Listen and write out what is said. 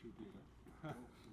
should be there.